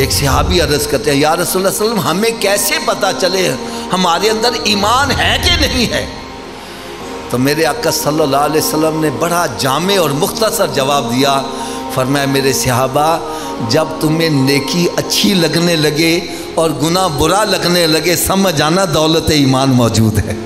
एक सिहाबी अर्ज़ करते हैं, या रसोल्लम हमें कैसे पता चले हमारे अंदर ईमान है कि नहीं है? तो मेरे अक्का सल्लल्लाहु अलैहि वसल्लम ने बड़ा जामे और मुख्तसर जवाब दिया, फरमाया, मेरे सिहाबा, जब तुम्हें नेकी अच्छी लगने लगे और गुना बुरा लगने लगे, समझ आना दौलत ईमान मौजूद है।